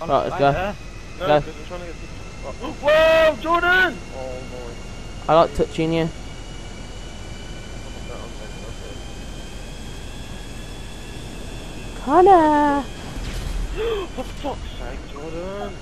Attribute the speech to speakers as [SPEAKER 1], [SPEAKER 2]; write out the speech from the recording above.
[SPEAKER 1] Right, let's go.
[SPEAKER 2] there.
[SPEAKER 3] No,
[SPEAKER 1] Go.
[SPEAKER 3] because we're trying to get. Oh, whoa, Jordan! Oh boy.
[SPEAKER 1] I like touching you. Connor!
[SPEAKER 3] For fuck's sake, Jordan!